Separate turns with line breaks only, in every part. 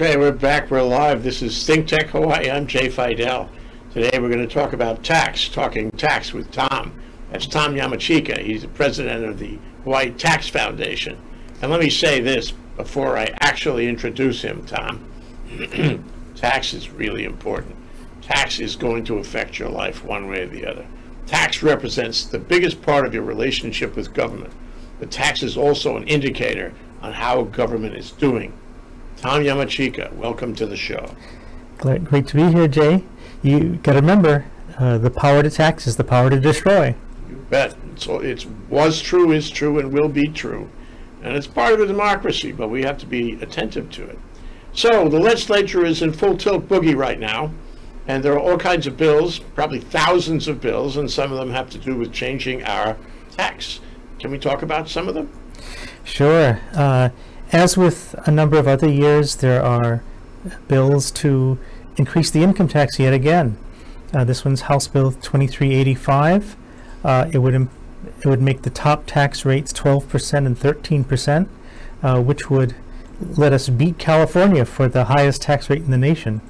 Okay, we're back. We're live. This is Think Tech Hawaii. I'm Jay Fidell. Today we're going to talk about tax, talking tax with Tom. That's Tom Yamachika. He's the president of the Hawaii Tax Foundation. And let me say this before I actually introduce him, Tom. tax is really important. Tax is going to affect your life one way or the other. Tax represents the biggest part of your relationship with government. But tax is also an indicator on how government is doing. Tom Yamachika, welcome to the show.
Great, great to be here, Jay. You got to remember, uh, the power to tax is the power to destroy.
You bet. So it was true, is true, and will be true. And it's part of a democracy, but we have to be attentive to it. So the legislature is in full tilt boogie right now, and there are all kinds of bills, probably thousands of bills, and some of them have to do with changing our tax. Can we talk about some of them?
Sure. Uh, as with a number of other years, there are bills to increase the income tax yet again. Uh, this one's House Bill 2385. Uh, it would it would make the top tax rates 12% and 13%, uh, which would let us beat California for the highest tax rate in the nation.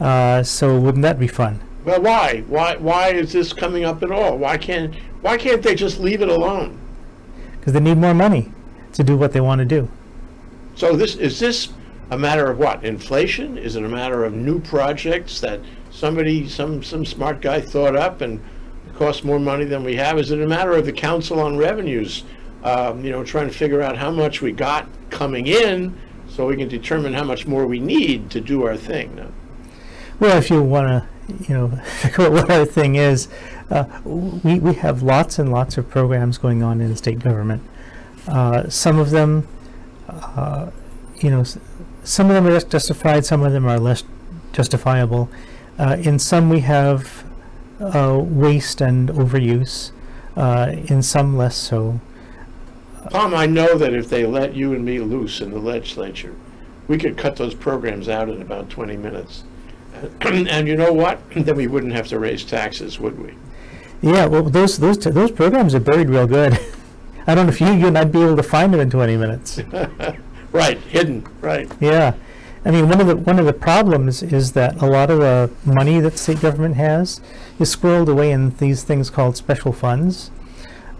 Mm. so wouldn't that be fun?
Well, why? Why? Why is this coming up at all? Why can't Why can't they just leave it alone?
Because they need more money to do what they want to do.
So this is this a matter of what? Inflation? Is it a matter of new projects that somebody, some some smart guy thought up and it costs more money than we have? Is it a matter of the Council on Revenues, um, you know, trying to figure out how much we got coming in so we can determine how much more we need to do our thing? No?
Well, if you want to, you know, figure out what our thing is, uh, we, we have lots and lots of programs going on in the state government. Uh, some of them, uh, you know, some of them are justified, some of them are less justifiable. Uh, in some, we have uh, waste and overuse. Uh, in some, less so.
Tom, I know that if they let you and me loose in the legislature, we could cut those programs out in about 20 minutes. and you know what? then we wouldn't have to raise taxes, would we?
Yeah, well, those those those programs are buried real good. I don't know if you you and I'd be able to find them in 20 minutes.
right, hidden, right.
Yeah. I mean, one of the one of the problems is that a lot of the money that state government has is squirreled away in these things called special funds,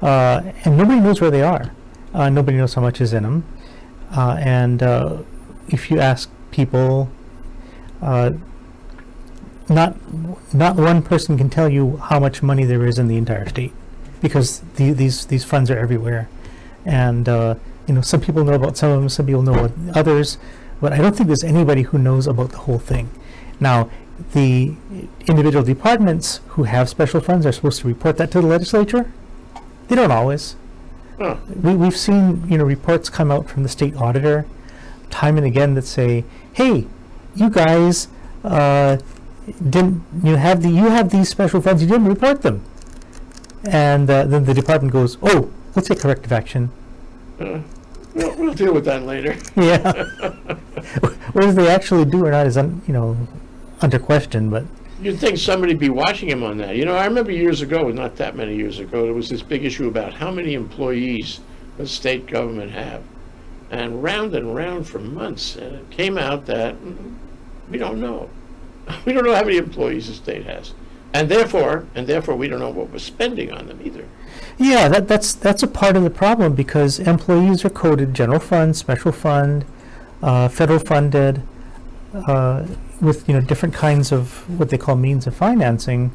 uh, and nobody knows where they are. Uh, nobody knows how much is in them, uh, and uh, if you ask people, uh, not not one person can tell you how much money there is in the entire state because the, these these funds are everywhere, and uh, you know some people know about some of them, some people know about others, but I don't think there's anybody who knows about the whole thing. Now, the individual departments who have special funds are supposed to report that to the legislature. They don't always. We, we've seen you know reports come out from the state auditor, time and again that say, "Hey, you guys." Uh, didn't you have the you have these special funds you didn't report them and uh, then the department goes, "Oh, we'll take corrective action."
Uh, we'll, we'll, deal with that later.
yeah. Whether they actually do or not is, un, you know, under question. But
you'd think somebody'd be watching him on that. You know, I remember years ago, not that many years ago, there was this big issue about how many employees the state government have, and round and round for months, and it came out that we don't know. We don't know how many employees the state has and therefore, and therefore, we don't know what we're spending on them either.
Yeah, that, that's that's a part of the problem because employees are coded general fund, special fund, uh, federal funded, uh, with you know different kinds of what they call means of financing.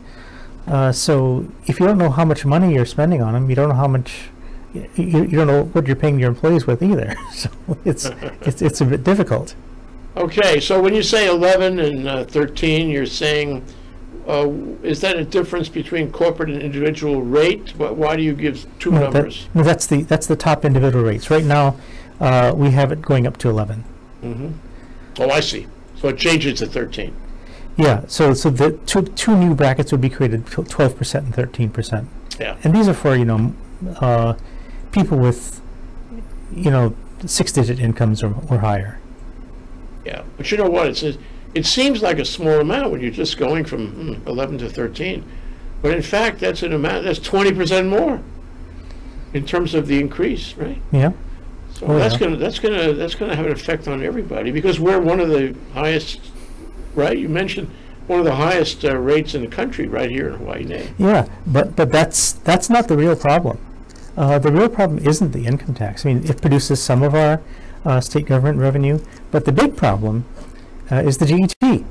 Uh, so if you don't know how much money you're spending on them, you don't know how much. You, you don't know what you're paying your employees with either. so it's it's it's a bit difficult.
Okay, so when you say 11 and uh, 13, you're saying uh, is that a difference between corporate and individual rate? Why do you give two no, numbers?
That, no, that's the that's the top individual rates. Right now, uh, we have it going up to 11.
Mm-hmm. Oh, I see. So it changes to 13.
Yeah. So so the two two new brackets would be created 12 percent and 13 percent.
Yeah.
And these are for you know uh, people with you know six digit incomes or, or higher.
Yeah, but you know what? It says it seems like a small amount when you're just going from hmm, 11 to 13. But in fact, that's an amount, that's 20% more in terms of the increase, right?
Yeah.
So
Oh,
that's
yeah.
gonna, that's gonna, that's gonna have an effect on everybody, because we're one of the highest, right? You mentioned one of the highest uh, rates in the country, right here in Hawaii.
Yeah, but, but that's, that's not the real problem. Uh, the real problem isn't the income tax. I mean, it produces some of our uh, state government revenue, but the big problem uh, is the GET.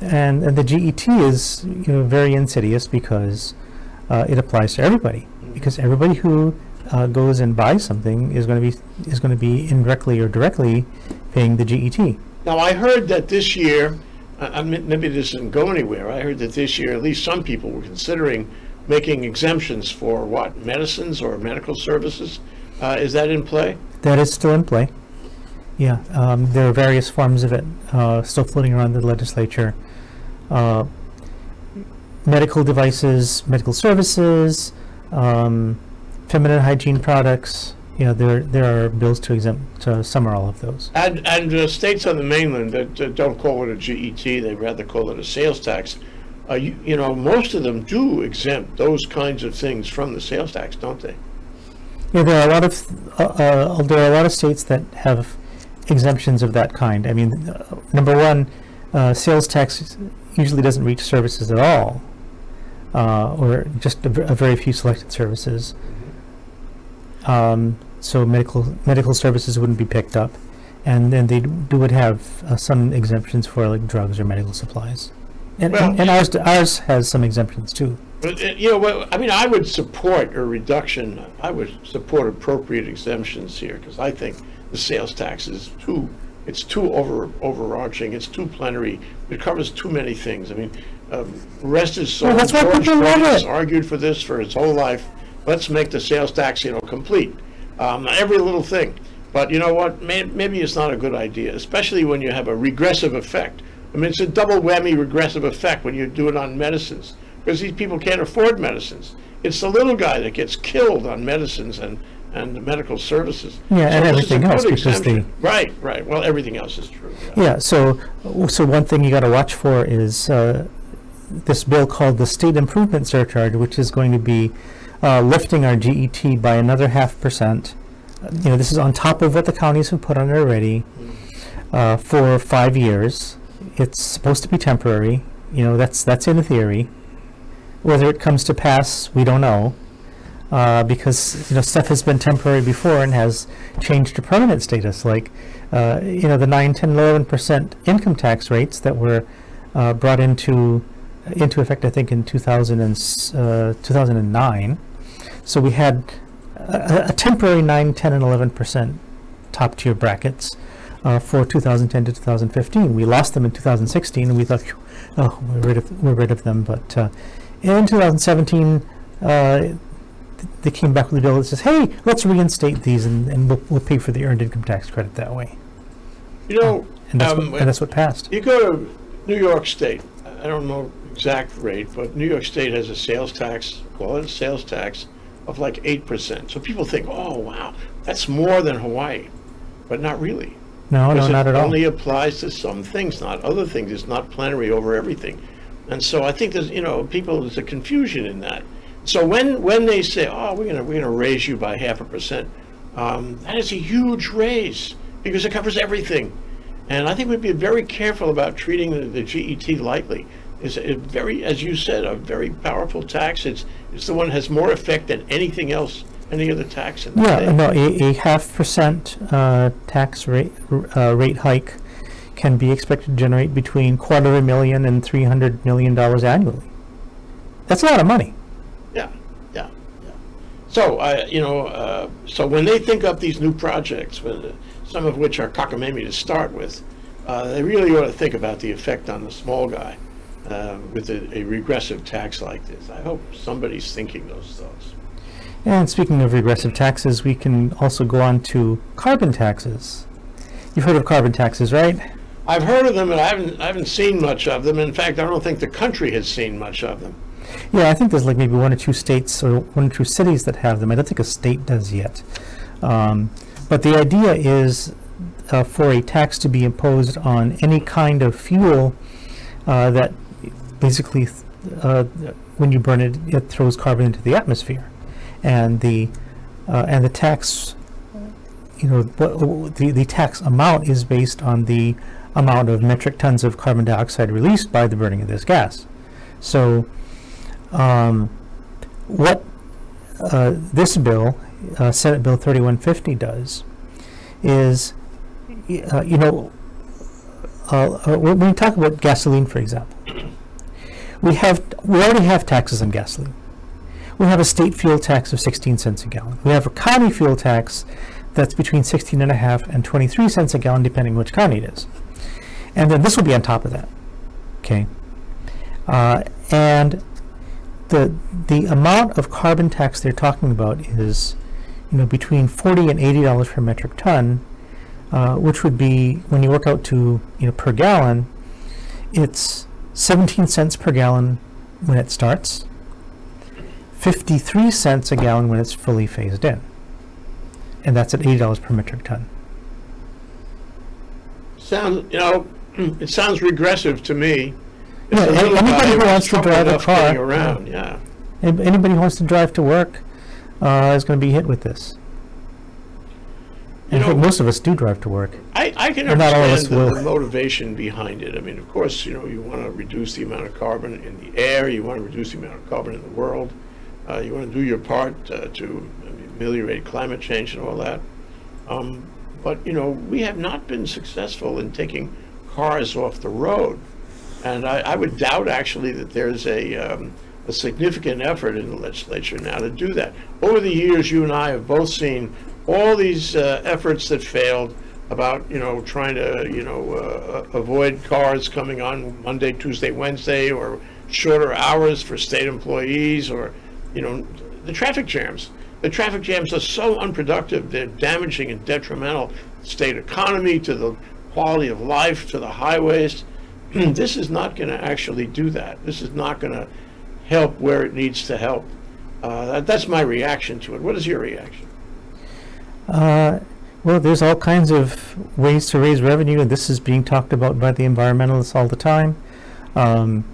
And, and the GET is, you know, very insidious because uh, it applies to everybody. Because everybody who uh, goes and buys something is going to be is going to be indirectly or directly paying the GET.
Now, I heard that this year, uh, maybe this didn't go anywhere, I heard that this year, at least some people were considering making exemptions for what, medicines or medical services? Uh, Is that in play?
That is still in play. Yeah, um, there are various forms of it uh, still floating around the legislature. Uh, medical devices, medical services, um, feminine hygiene products. You know, there there are bills to exempt uh, some or all of those.
And, and uh, states on the mainland that uh, don't call it a GET, they rather call it a sales tax, uh, you, you know, most of them do exempt those kinds of things from the sales tax, don't they?
Yeah, there are a lot of uh, uh, there are a lot of states that have exemptions of that kind. I mean, uh, number one, uh, sales tax usually doesn't reach services at all, uh, or just a very few selected services. Um, so medical medical services wouldn't be picked up, and then they would have uh, some exemptions for like drugs or medical supplies, and,
Well-
and, and ours ours has some exemptions too.
But, uh, you know, well, I mean, I would support a reduction, I would support appropriate exemptions here, because I think the sales tax is too, it's too over, overarching, it's too plenary, it covers too many things. I mean, um, rest is so,
Well, that's why
George
people love
Bush has argued for this for his whole life. Let's make the sales tax, you know, complete, um, every little thing. But you know what, May, maybe it's not a good idea, especially when you have a regressive effect. I mean, it's a double whammy regressive effect when you do it on medicines, because these people can't afford medicines. It's the little guy that gets killed on medicines and, and the medical services.
Yeah, and
So this is a
everything else, because the-.
Right, right, well, everything else is true.
Yeah, so, so one thing you gotta watch for is, uh, this bill called the State Improvement Surcharge, which is going to be, uh, lifting our GET by another half percent. You know, this is on top of what the counties have put on already, uh, for five years. It's supposed to be temporary, you know, that's, that's in the theory. Whether it comes to pass, we don't know. Uh, because, you know, stuff has been temporary before and has changed to permanent status, like, uh, you know, the 9, 10, 11% income tax rates that were uh, brought into into effect, I think, in 2000 and, uh, 2009. So we had a, a temporary 9, 10, and 11% top tier brackets uh, for 2010 to 2015. We lost them in 2016, and we thought, oh, we're rid of, we're rid of them. But uh, in 2017, uh, they came back with a bill that says, hey, let's reinstate these, and, and we'll, we'll pay for the earned income tax credit that way.
You know,
And that's,
um,
what, and that's what passed.
You go to New York State, I don't know exact rate, but New York State has a sales tax, call it a sales tax, of like 8%. So people think, oh, wow, that's more than Hawaii. But not really.
No, no, not at
It
all.
only applies to some things, not other things. It's not plenary over everything. And so I think there's, you know, people, there's a confusion in that. So when, when they say, oh, we're gonna, we're gonna raise you by half a percent, um, that is a huge raise because it covers everything. And I think we'd be very careful about treating the, the GET lightly. It's a very, as you said, a very powerful tax. It's, it's the one that has more effect than anything else, any other tax in the
Yeah, no, a, a half percent uh, tax rate uh, rate hike can be expected to generate between quarter of a million and three hundred million dollars annually. That's a lot of money.
Yeah, yeah, yeah. So, uh, you know, uh, so when they think up these new projects, uh, some of which are cockamamie to start with, uh, they really ought to think about the effect on the small guy uh, with a, a regressive tax like this. I hope somebody's thinking those thoughts.
And speaking of regressive taxes, we can also go on to carbon taxes. You've heard of carbon taxes, right?
I've heard of them, and I haven't, I haven't seen much of them. In fact, I don't think the country has seen much of them.
Yeah, I think there's like maybe one or two states or one or two cities that have them. I don't think a state does yet. Um, but the idea is uh, for a tax to be imposed on any kind of fuel uh, that basically, uh, when you burn it, it throws carbon into the atmosphere, and the uh, and the tax, you know, what, the, the tax amount is based on the amount of metric tons of carbon dioxide released by the burning of this gas. So, um, what uh, this bill, uh, Senate Bill 3150, does is, uh, you know, uh, uh, when when we talk about gasoline, for example, we have we already have taxes on gasoline. We have a state fuel tax of 16 cents a gallon. We have a county fuel tax that's between 16 and a half and 23 cents a gallon, depending which county it is. And then this will be on top of that. Okay. Uh, and the the amount of carbon tax they're talking about is, you know, between 40 and 80 dollars per metric ton, uh, which would be when you work out to you know per gallon, it's 17 cents per gallon when it starts, 53 cents a gallon when it's fully phased in. And that's at $80 per metric ton.
Sounds, you know, it sounds regressive to me. It's
Yeah, anybody who wants to drive a car,
Around, yeah.
An- Anybody who wants to drive to work uh, is going to be hit with this.
You
And I think
know-
most of us do drive to work.
I, I can
Or not all of us
understand the, the motivation behind it. I mean, of course, you know, you want to reduce the amount of carbon in the air, you want to reduce the amount of carbon in the world, uh, you want to do your part uh, to ameliorate climate change and all that. Um, but, you know, we have not been successful in taking cars off the road. And I, I would doubt actually that there's a, um, a significant effort in the legislature now to do that. Over the years, you and I have both seen all these uh, efforts that failed about, you know, trying to, you know, uh, avoid cars coming on Monday, Tuesday, Wednesday, or shorter hours for state employees, or, you know, the traffic jams. The traffic jams are so unproductive, they're damaging and detrimental to the state economy, to the quality of life, to the highways. this is not going to actually do that. This is not going to help where it needs to help. Uh, that, that's my reaction to it. What is your reaction?
Uh, well, there's all kinds of ways to raise revenue, and this is being talked about by the environmentalists all the time. Um,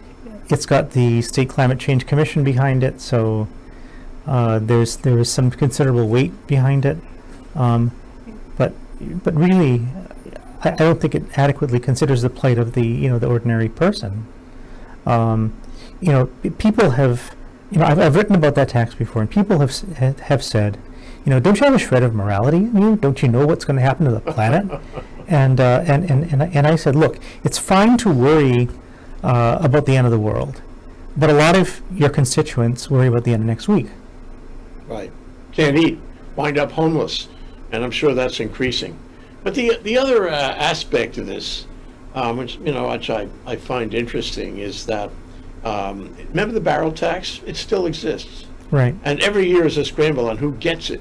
it's got the State Climate Change Commission behind it, so uh, there's there is some considerable weight behind it. Um, but but really, I, I don't think it adequately considers the plight of the you know the ordinary person. Um, you know, people have you know I've, I've written about that tax before, and people have have said, you know, don't you have a shred of morality in you? Don't you know what's going to happen to the planet? and, uh, and and and and I said, look, it's fine to worry uh, about the end of the world, but a lot of your constituents worry about the end of next week.
Right. Can't eat, wind up homeless, and I'm sure that's increasing. But the the other uh, aspect of this, um, which you know, which I, I find interesting, is that um, remember the barrel tax? It still exists,
Right.
and every year is a scramble on who gets it.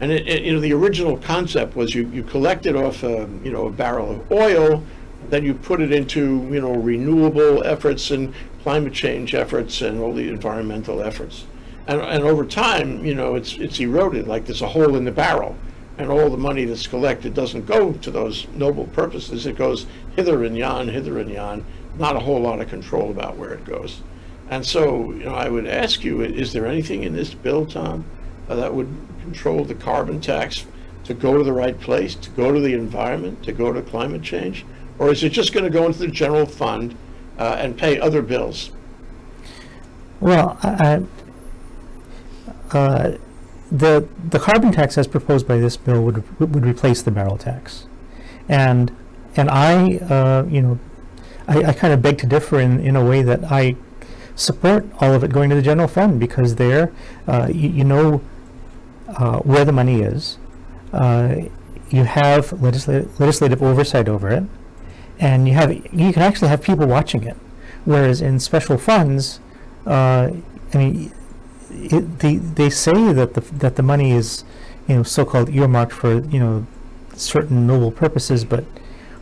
And it, it, you know, the original concept was you you collect it off um, you know a barrel of oil, then you put it into you know renewable efforts and climate change efforts and all the environmental efforts. And, and over time, you know, it's it's eroded like there's a hole in the barrel, and all the money that's collected doesn't go to those noble purposes. It goes hither and yon, hither and yon. Not a whole lot of control about where it goes. And so, you know, I would ask you: Is there anything in this bill, Tom, uh, that would control the carbon tax to go to the right place, to go to the environment, to go to climate change, or is it just going to go into the general fund uh, and pay other bills?
Well, I, uh, the the carbon tax as proposed by this bill would would replace the barrel tax, and and I uh, you know I, I kind of beg to differ in, in a way that I support all of it going to the general fund because there uh, you, you know uh, where the money is, uh, you have legislative legislative oversight over it, and you have you can actually have people watching it, whereas in special funds. Uh, I mean, it, they they say that the that the money is, you know, so-called earmarked for you know, certain noble purposes, but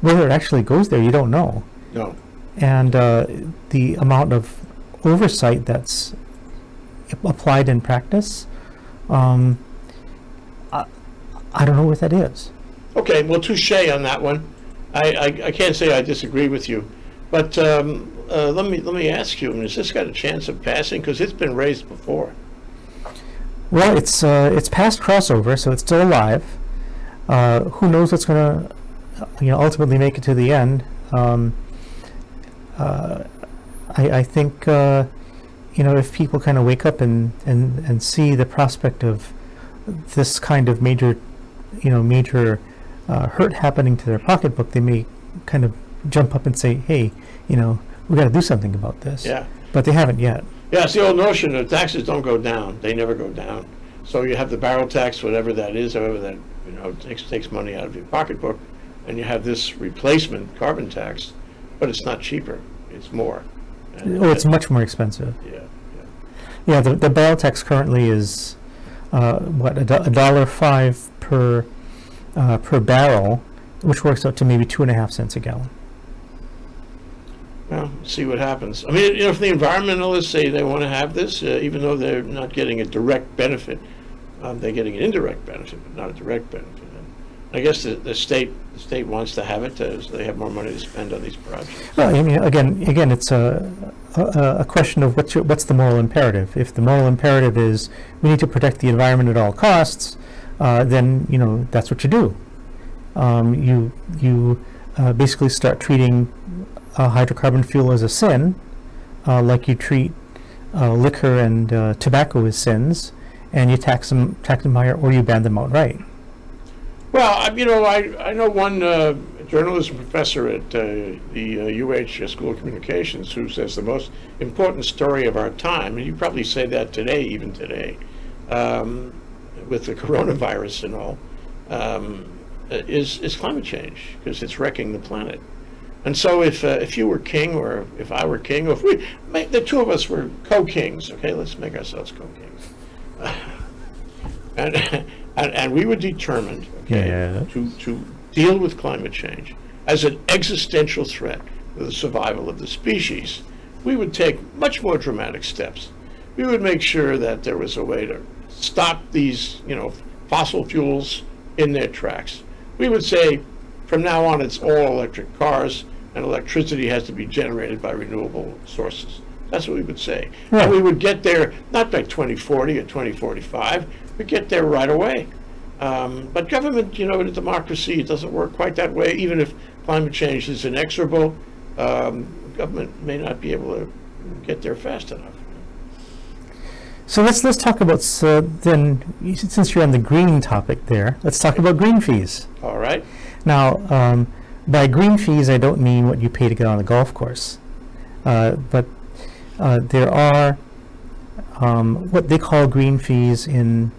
whether it actually goes there, you don't know.
No.
And uh, the amount of oversight that's applied in practice, um, I, I don't know what that is.
Okay, well, touche on that one. I, I, I can't say I disagree with you, but um, uh, let me let me ask you: Has this got a chance of passing? Because it's been raised before.
Well, it's uh, it's past crossover, so it's still alive. Uh, who knows what's going to, you know, ultimately make it to the end? Um, uh, I, I think, uh, you know, if people kind of wake up and, and, and see the prospect of this kind of major, you know, major uh, hurt happening to their pocketbook, they may kind of jump up and say, hey, you know, we got to do something about this.
Yeah.
But they haven't yet.
Yeah, it's the old notion that taxes don't go down. They never go down. So you have the barrel tax, whatever that is, however that, you know, takes, takes money out of your pocketbook, and you have this replacement carbon tax, but it's not cheaper, it's more. And
Oh, it's
that-
much more expensive.
Yeah, yeah.
Yeah, the, the barrel tax currently is, uh, what, a do- a dollar five per, uh, per barrel, which works out to maybe two and a half cents a gallon.
Well, see what happens. I mean, you know, if the environmentalists say they want to have this, uh, even though they're not getting a direct benefit, um, they're getting an indirect benefit, but not a direct benefit. And I guess the, the state, the state wants to have it, uh, so they have more money to spend on these projects.
Well, I mean, again, again, it's a, a, a question of what's your, what's the moral imperative. If the moral imperative is we need to protect the environment at all costs, uh, then you know that's what you do. Um, you you uh, basically start treating uh, hydrocarbon fuel as a sin, uh, like you treat liquor and tobacco as sins, and you tax them tax them higher, or you ban them outright.
Well, I- you know, I, I know one journalism professor at the uh, UH School of Communications who says the most important story of our time, and you probably say that today, even today, um, with the coronavirus and all, um, is, is climate change, because it's wrecking the planet. And so if, uh, if you were king, or if I were king, or if we, ma- the two of us were co-kings, okay, let's make ourselves co-kings. And, and, and we were determined, okay,
Yeah.
to, to deal with climate change as an existential threat to the survival of the species. We would take much more dramatic steps. We would make sure that there was a way to stop these, you know, fossil fuels in their tracks. We would say, from now on, it's all electric cars, and electricity has to be generated by renewable sources. That's what we would say. And we would get there not by 2040 or 2045, we'd get there right away. Um, but government, you know, in a democracy, it doesn't work quite that way. Even if climate change is inexorable, um, government may not be able to get there fast enough.
So let's let's talk about so then since you're on the green topic there, let's talk about green fees.
All right?
Now, um, by green fees, I don't mean what you pay to get on the golf course, uh, but uh, there are um, what they call green fees in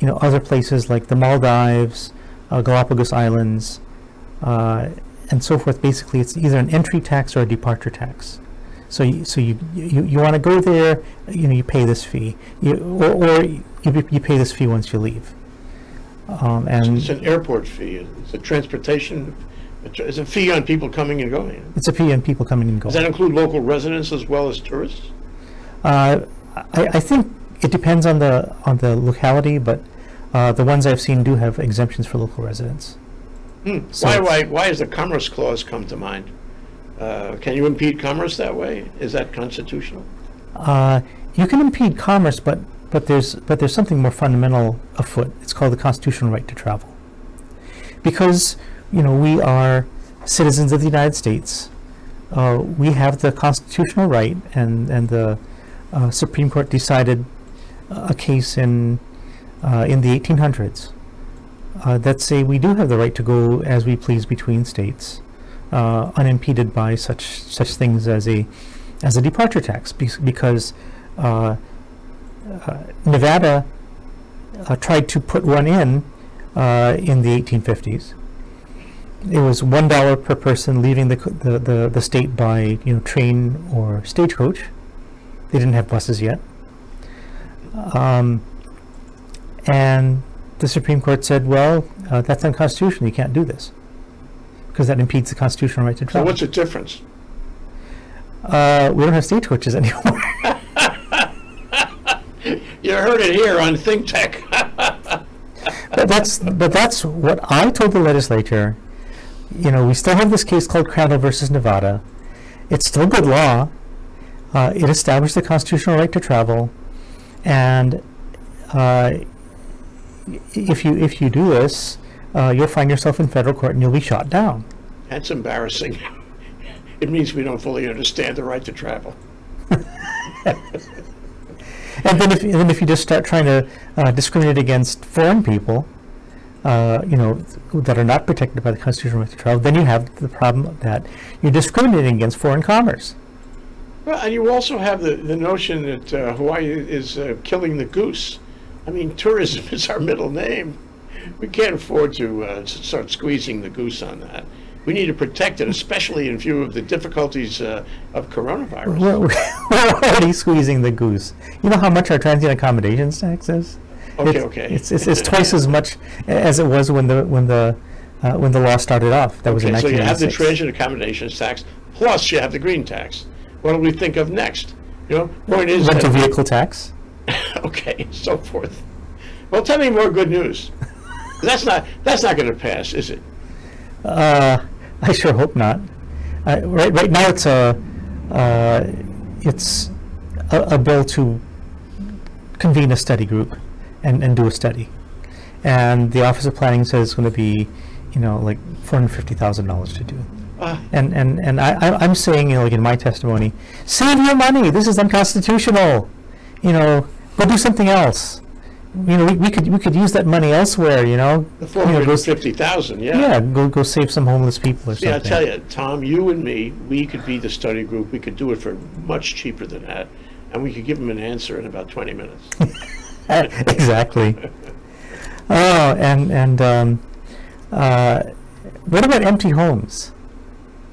you know other places like the Maldives, uh, Galapagos Islands, uh, and so forth. Basically, it's either an entry tax or a departure tax. So you, so you you, you want to go there, you know, you pay this fee, you, or, or you, you pay this fee once you leave. Um, and
It's an airport fee. It's a transportation, it's a fee on people coming and going.
It's a fee on people coming and going.
Does that include local residents as well as tourists?
Uh, I, I think it depends on the on the locality, but uh, the ones I've seen do have exemptions for local residents.
Hmm.
So
Why,
it's-
why, why does the Commerce Clause come to mind? Uh, Can you impede commerce that way? Is that constitutional?
Uh, you can impede commerce, but but there's but there's something more fundamental afoot. It's called the constitutional right to travel. Because you know we are citizens of the United States, uh, we have the constitutional right, and and the uh, Supreme Court decided a case in uh, in the 1800s uh, that say we do have the right to go as we please between states, uh, unimpeded by such such things as a as a departure tax, be- because uh, uh, Nevada uh, tried to put one in uh, in the 1850s. It was one dollar per person leaving the, the, the the state by you know train or stagecoach. They didn't have buses yet. Um, and the Supreme Court said, well, uh, that's unconstitutional. You can't do this because that impedes the constitutional right to travel.
So what's the difference?
Uh, we don't have stagecoaches anymore.
You heard it here on Think Tech.
but that's but that's what I told the legislature. You know, we still have this case called Crandall versus Nevada. It's still good law. Uh, it established the constitutional right to travel, and uh, if you if you do this, uh, you'll find yourself in federal court and you'll be shot down.
That's embarrassing. It means we don't fully understand the right to travel.
And then if, and then if you just start trying to uh, discriminate against foreign people, uh, you know, that are not protected by the constitutional right to travel, then you have the problem that you're discriminating against foreign commerce.
Well, and you also have the, the notion that uh, Hawaii is uh, killing the goose. I mean, tourism is our middle name. We can't afford to uh, start squeezing the goose on that. We need to protect it, especially in view of the difficulties uh, of coronavirus.
We're, we're already squeezing the goose. You know how much our transient accommodations tax is?
Okay,
it's,
okay.
It's, it's, it's twice as much as it was when the when the uh, when the law started off. That was in
Okay, so you have the
1996.
transient accommodations tax, plus you have the green tax. What do we think of next? You know, point is,
rental vehicle tax.
okay, so forth. Well, tell me more good news. That's not that's not going to pass, is it?
Uh, I sure hope not. Uh, right, right now it's a, uh, it's a, a bill to convene a study group and, and do a study. And the Office of Planning says it's going to be, you know, like four hundred fifty thousand dollars to do.
Uh,
And, and, and I, I- I'm saying, you know, like in my testimony, save your money, this is unconstitutional. You know, go do something else. You know, we, we could, we could use that money elsewhere, you know?
the four hundred
go
and
s-
fifty thousand, yeah.
Yeah, go, go save some homeless people or
See, I
something.
tell you, Tom, you and me, we could be the study group. We could do it for much cheaper than that, and we could give them an answer in about twenty minutes.
exactly. Oh, and and um, uh, what about empty homes?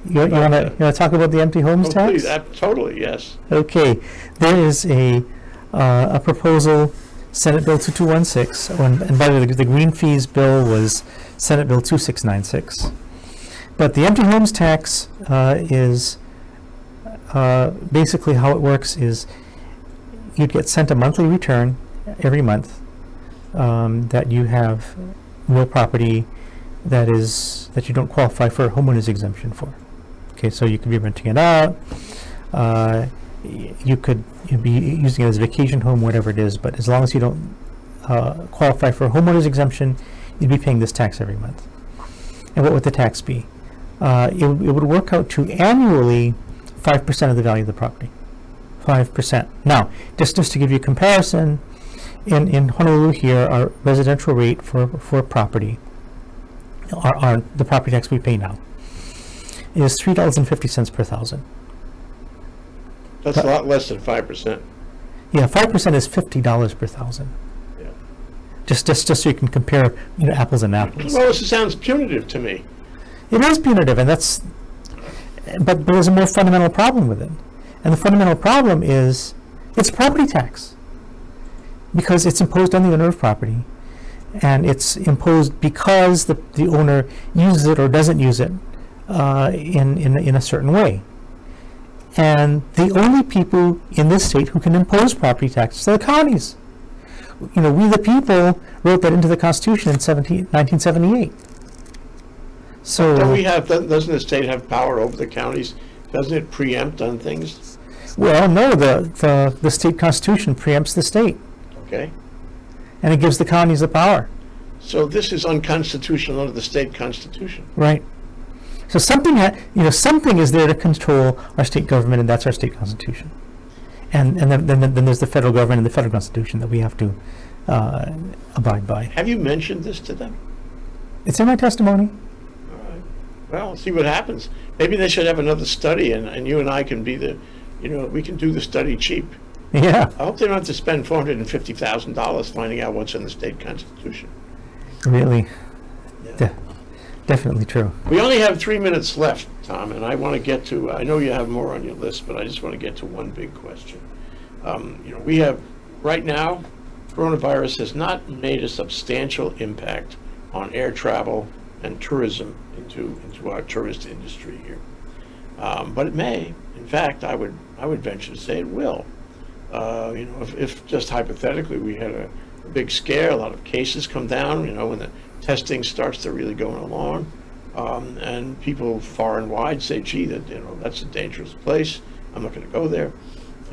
You, you want to you want to talk about the empty homes
Oh,
tax?
please, totally, yes.
Okay, there is a uh, a proposal, Senate Bill 2216, and, and by the way, the, the green fees bill was Senate Bill 2696. But the empty homes tax uh, is uh, basically how it works is you'd get sent a monthly return every month um, that you have real property that is that you don't qualify for a homeowner's exemption for. Okay, so you could be renting it out. Uh, you could be using it as a vacation home, whatever it is, but as long as you don't uh, qualify for a homeowner's exemption, you'd be paying this tax every month. And what would the tax be? Uh, it, would- it would work out to annually 5% of the value of the property. 5%. Now, just, just to give you a comparison, in, in Honolulu here, our residential rate for, for property, our, our, the property tax we pay now, is $3.50 per thousand.
That's a lot less than five percent.
Yeah, five percent is fifty dollars per thousand.
Yeah.
Just, just, just so you can compare, you know, apples and apples.
Well, this sounds punitive to me.
It is punitive, and that's, but there's a more fundamental problem with it. And the fundamental problem is, it's property tax. Because it's imposed on the owner of property, and it's imposed because the, the owner uses it or doesn't use it uh, in, in, in a certain way. And the only people in this state who can impose property taxes are the counties. You know, we the people wrote that into the Constitution in 17, 1978. So
Don't we have, doesn't doesn't the state have power over the counties? Doesn't it preempt on things?
Well, no, the, the, the state constitution preempts the state,
Okay?
and it gives the counties the power.
So this is unconstitutional under the state constitution.
Right. So something, you know, something is there to control our state government, and that's our state constitution. And, and then, then, then there's the federal government and the federal constitution that we have to uh, abide by.
Have you mentioned this to them?
It's in my testimony.
All right. Well, see what happens. Maybe they should have another study, and, and you and I can be the, you know, we can do the study cheap.
Yeah,
I hope they don't have to spend four hundred and fifty thousand dollars finding out what's in the state constitution.
really.
Yeah.
De- definitely true.
We only have three minutes left, Tom, and I want to get to, I know you have more on your list, but I just want to get to one big question. Um, You know, we have, right now, coronavirus has not made a substantial impact on air travel and tourism into, into our tourist industry here. Um, But it may. In fact, I would, I would venture to say it will. Uh, You know, if, if just hypothetically, we had a, a big scare, a lot of cases come down, you know, when the testing starts to really going along, um, and people far and wide say, gee, that, you know, that's a dangerous place, I'm not gonna go there.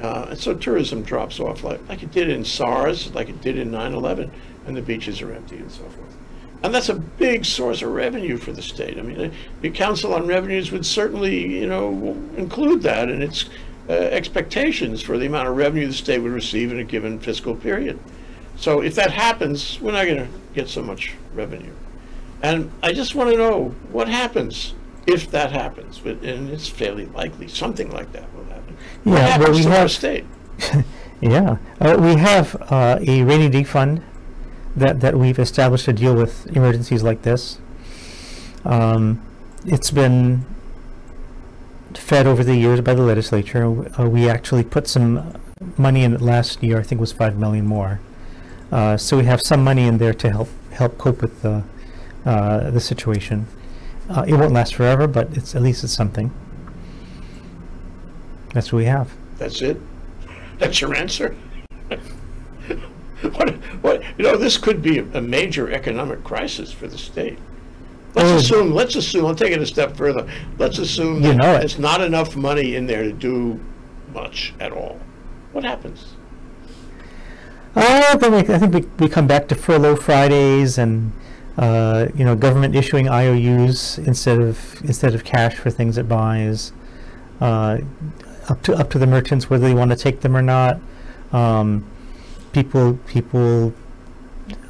Uh, and so tourism drops off like, like it did in SARS, like it did in 9/11, and the beaches are empty and so forth. And that's a big source of revenue for the state. I mean, the Council on Revenues would certainly, you know, include that in its uh, expectations for the amount of revenue the state would receive in a given fiscal period. So if that happens, we're not going to get so much revenue. And I just want to know what happens if that happens, But- and it's fairly likely something like that will happen. What
Yeah, well, we
to our
have-
state?
Yeah, uh, we have uh, a rainy day fund that, that we've established to deal with emergencies like this. Um, it's been fed over the years by the legislature. Uh, we actually put some money in it last year. I think it was five million more. Uh, so we have some money in there to help help cope with the uh, the situation. Uh, it won't last forever, but it's at least it's something. That's what we have.
That's it? That's your answer? What, what, you know, this could be a major economic crisis for the state.
Oh.
Let's assume, let's assume, I'll take it a step further. Let's assume
You know it.
there's not enough money in there to do much at all. What happens?
Uh, then we, I think we, we come back to furlough Fridays and uh, you know government issuing IOUs instead of instead of cash for things it buys. Uh, up to up to the merchants whether they want to take them or not. Um, people people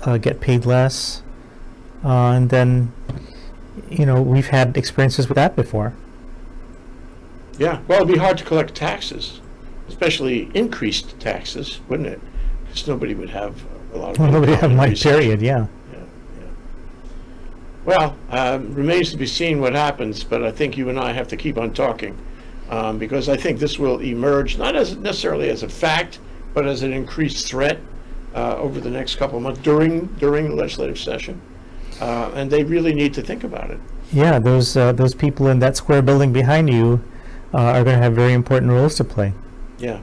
uh, get paid less, uh, and then you know we've had experiences with that before.
Yeah, well, it'd be hard to collect taxes, especially increased taxes, wouldn't it? Because nobody would have a lot of.
Well, nobody have money.
increases.
Period. Yeah.
Yeah, yeah. Well, um, remains to be seen what happens, but I think you and I have to keep on talking um, because I think this will emerge not as necessarily as a fact, but as an increased threat uh, over the next couple of months during during the legislative session, uh, and they really need to think about it.
Yeah. Those uh, those people in that square building behind you uh, are going to have very important roles to play.
Yeah,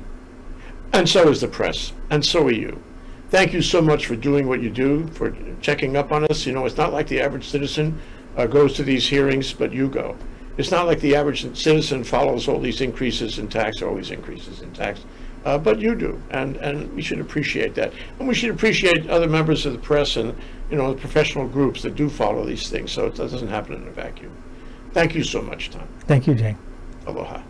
and so is the press, and so are you. Thank you so much for doing what you do, for checking up on us. You know, it's not like the average citizen uh, goes to these hearings, but you go. It's not like the average citizen follows all these increases in tax, all these increases in tax, uh, but you do, and and we should appreciate that, and we should appreciate other members of the press and you know the professional groups that do follow these things, so it doesn't happen in a vacuum. Thank you so much, Tom.
Thank you, Jay.
Aloha.